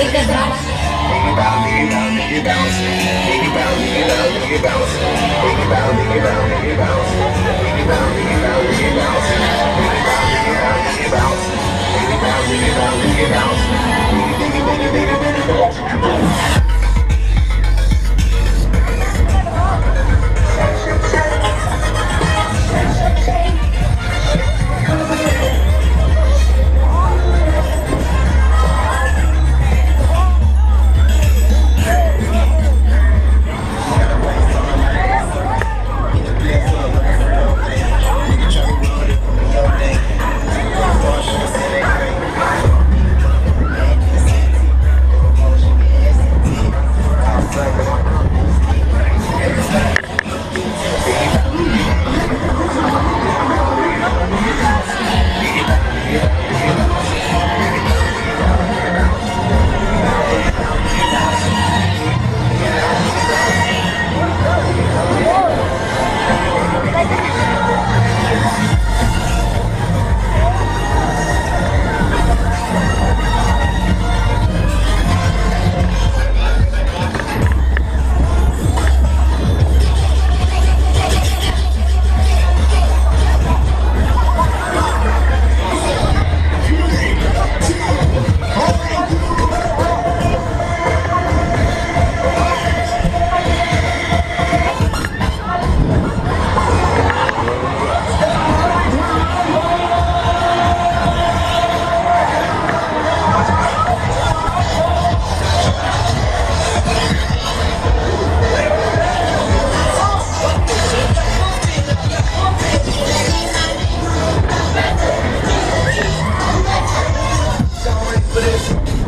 Take. Baby bounce, bounce, baby bounce. Baby bounce, baby bounce, baby bounce. Baby bounce, baby bounce, baby bounce. preço.